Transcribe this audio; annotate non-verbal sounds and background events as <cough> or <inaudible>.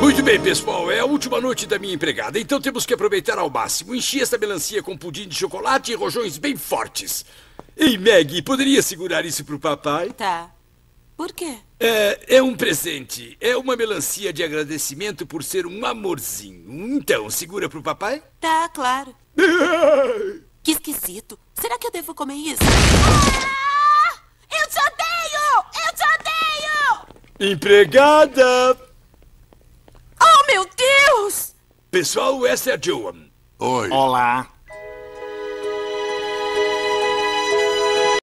Muito bem, pessoal. É a última noite da minha empregada, então temos que aproveitar ao máximo. Enchi essa melancia com pudim de chocolate e rojões bem fortes. Ei, Maggie, poderia segurar isso pro papai? Tá. Por quê? É, é um presente. É uma melancia de agradecimento por ser um amorzinho. Então, segura pro papai? Tá, claro. <laughs> Que esquisito. Será que eu devo comer isso? Ah! Eu te odeio! Eu te odeio! Empregada! Pessoal, essa é a Joan. Oi. Olá.